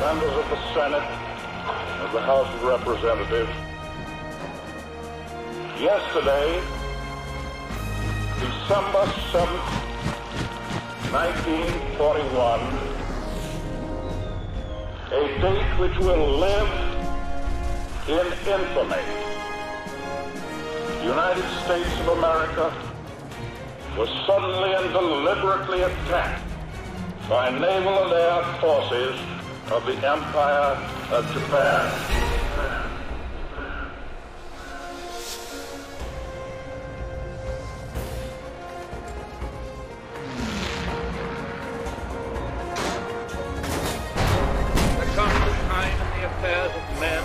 members of the Senate, of the House of Representatives. Yesterday, December 7th, 1941, a date which will live in infamy. The United States of America was suddenly and deliberately attacked by naval and air forces of the Empire of Japan. There comes a the affairs of men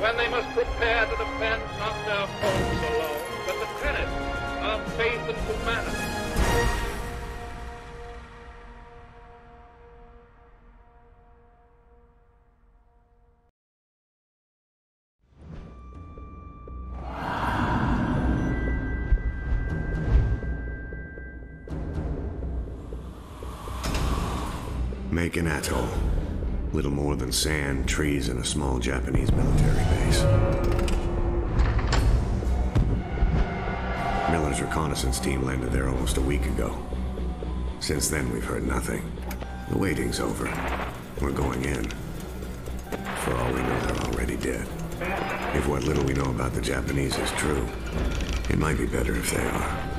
when they must prepare to defend not their homes alone, but the tenets of faith and humanity. Makin Atoll. Little more than sand, trees, and a small Japanese military base. Miller's reconnaissance team landed there almost a week ago. Since then, we've heard nothing. The waiting's over. We're going in. For all we know, they're already dead. If what little we know about the Japanese is true, it might be better if they are.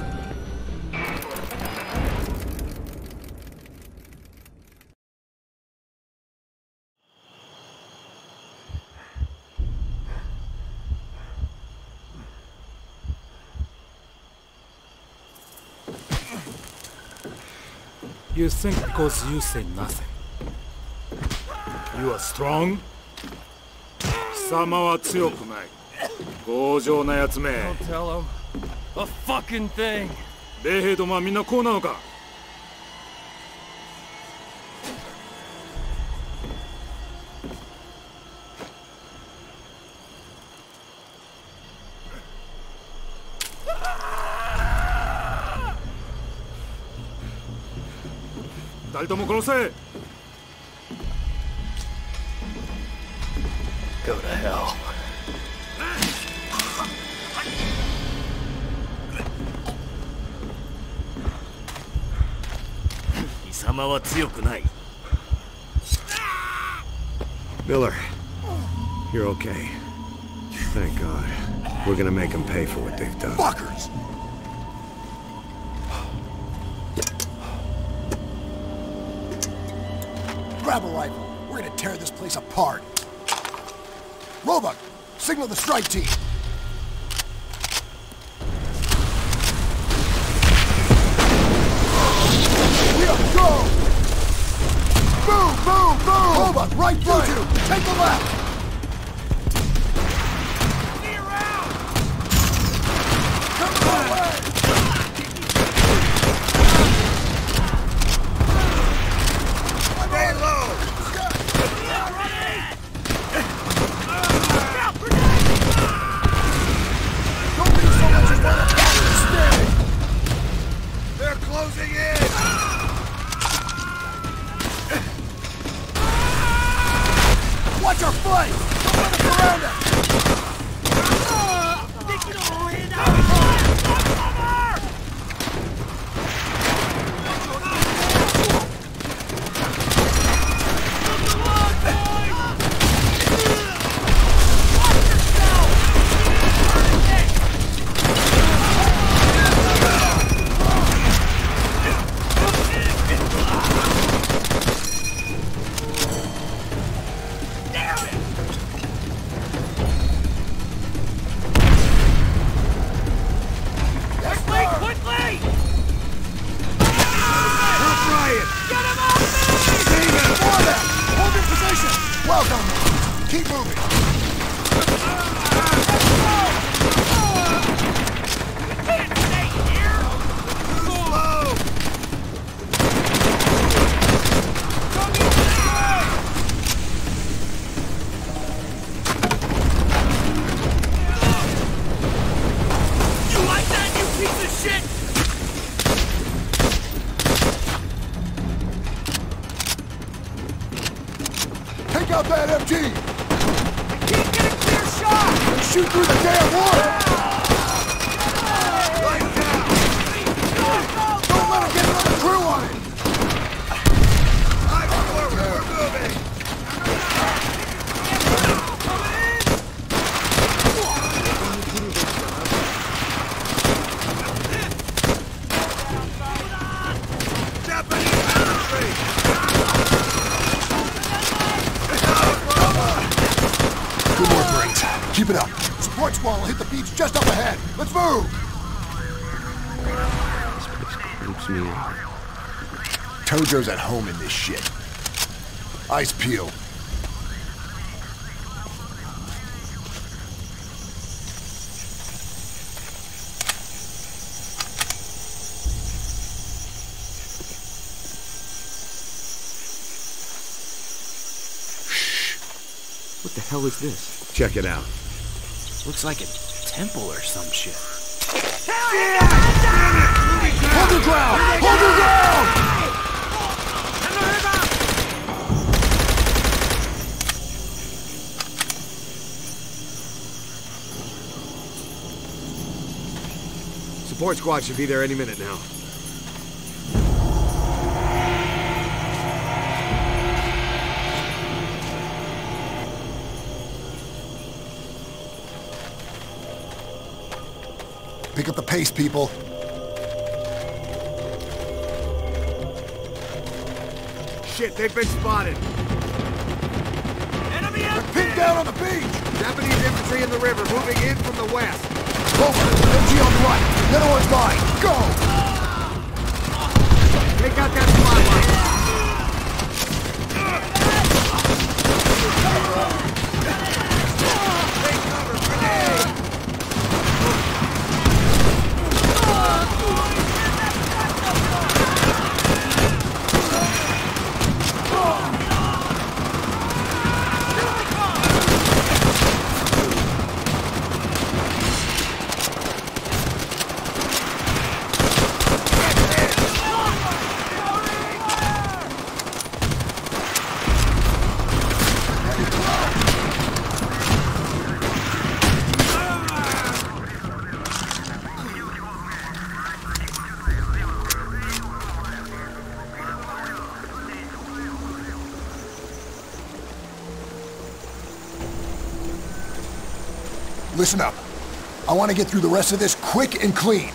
You think because you say nothing. You are strong? 貴様は強くない。強情なやつめ。Don't tell him a fucking thing. 米兵どもはみんなこうなのか二人とも殺せ Go to hell. Miller, you're okay. Thank God. We're gonna make them pay for what they've done. Fuckers! Grab a rifle. We're gonna tear this place apart. Roebuck, signal the strike team. We are go! Move, move, move! Roebuck, right through you! Take the left! Watch our flank! Don't let us around us! Quickly, You like that, you piece of shit? Take shoot through the damn wood! Me. Tojo's at home in this shit. Ice peel. What the hell is this? Check it out. Looks like a temple or some shit. Hold your ground! Hold ground! Support squad should be there any minute now. Pick up the pace, people. Shit, they've been spotted. Enemy They're pinned down on the beach! Japanese infantry in the river, moving in from the west. Over. MG on the right. The other one's mine. Go! Take out that spotlight. Listen up. I want to get through the rest of this quick and clean.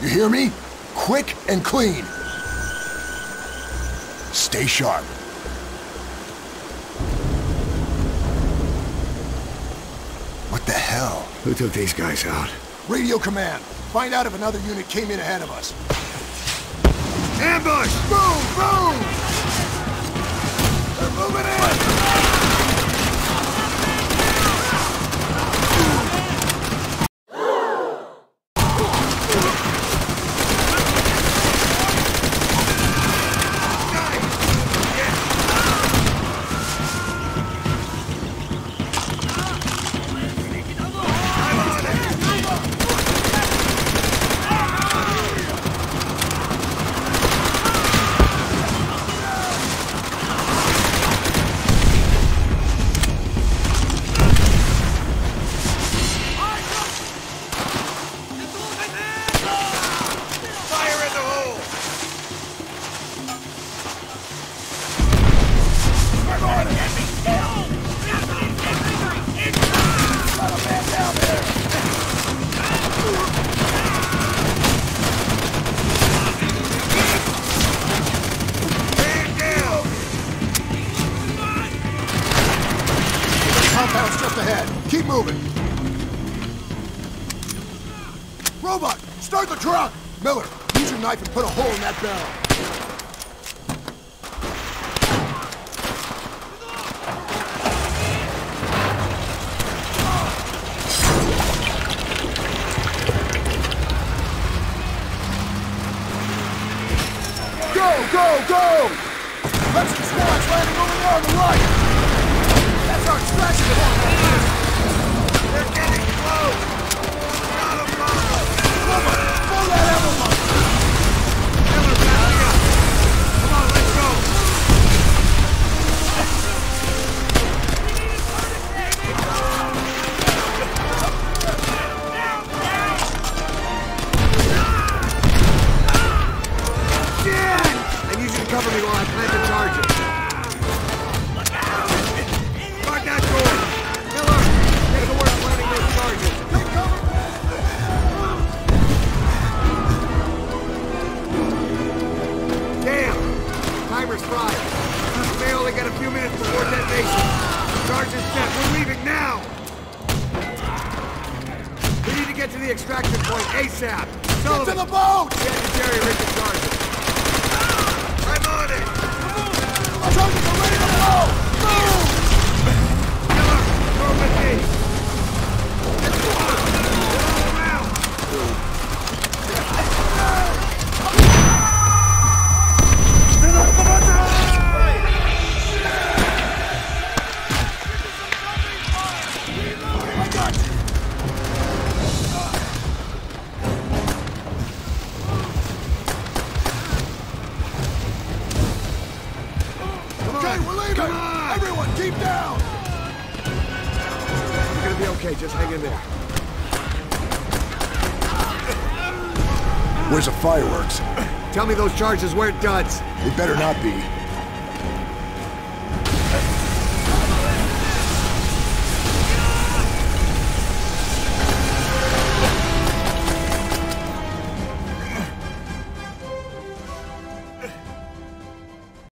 You hear me? Quick and clean. Stay sharp. What the hell? Who took these guys out? Radio command. Find out if another unit came in ahead of us. Ambush! Boom! Boom! They're moving in! Knife and put a hole in that barrel. I plan to charge it. Guard that door! Miller, take the those charges. Damn! Timer's fried. We only got a few minutes before detonation. We're leaving now! We need to get to the extraction point ASAP. Get to the boat! Get to Jerry Richards. Garden. 走！Where's the fireworks? Tell me those charges weren't duds. They better not be.